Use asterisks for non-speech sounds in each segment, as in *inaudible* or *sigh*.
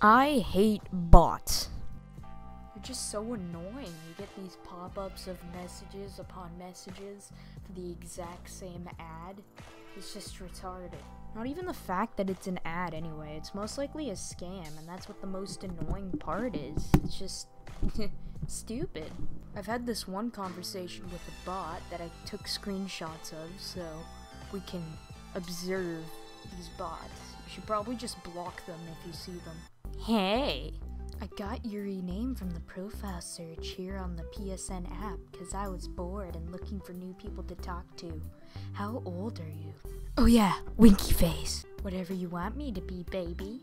I hate bots. They're just so annoying. You get these pop-ups of messages upon messages for the exact same ad. It's just retarded. Not even the fact that it's an ad anyway. It's most likely a scam, and that's what the most annoying part is. It's just *laughs* stupid. I've had this one conversation with a bot that I took screenshots of, so we can observe these bots. You should probably just block them if you see them. Hey! I got your name from the profile search here on the PSN app because I was bored and looking for new people to talk to. How old are you? Oh yeah, Winky Face. Whatever you want me to be, baby.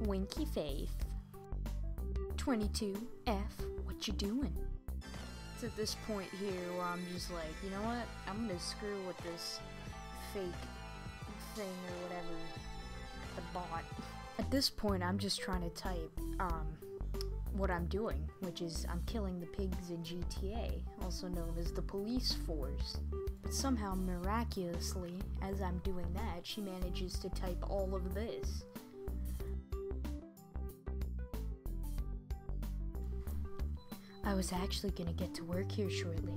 Winky Face. 22. F. What you doing? It's at this point here where I'm just like, you know what? I'm gonna screw with this fake thing or whatever. The bot. At this point, I'm just trying to type, um, what I'm doing, which is I'm killing the pigs in GTA, also known as the police force. But somehow, miraculously, as I'm doing that, she manages to type all of this. I was actually gonna get to work here shortly.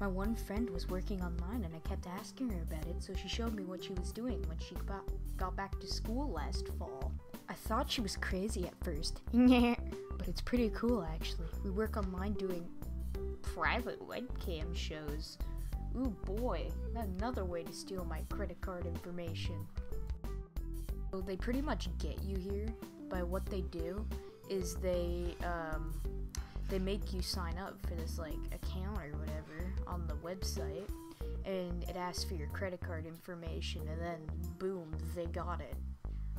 My one friend was working online and I kept asking her about it, so she showed me what she was doing when she got, got back to school last fall. I thought she was crazy at first, *laughs* but it's pretty cool actually. We work online doing private webcam shows. Ooh boy, another way to steal my credit card information. So they pretty much get you here by what they do is they um, they make you sign up for this like account or whatever on the website and it asks for your credit card information and then boom they got it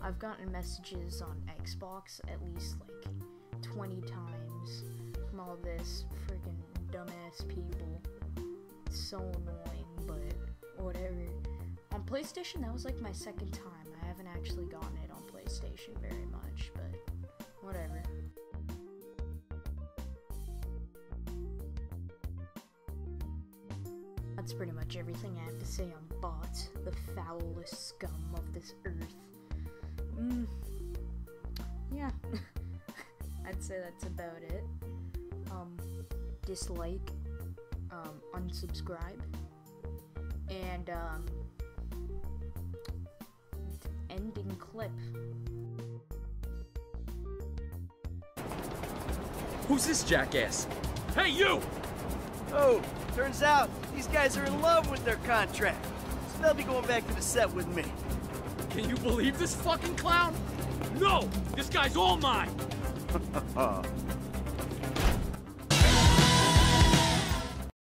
i've gotten messages on xbox at least like 20 times from all this freaking dumbass people. It's so annoying but whatever. On playstation that was like my second time. I haven't actually gotten it on playstation very much but whatever. That's pretty much everything I have to say on bots, the foulest scum of this earth. Mm. Yeah, *laughs* I'd say that's about it. Um, dislike, um, unsubscribe, and um, ending clip. Who's this jackass? Hey, you! Oh, turns out these guys are in love with their contract. So they'll be going back to the set with me. Can you believe this fucking clown? No! This guy's all mine! *laughs*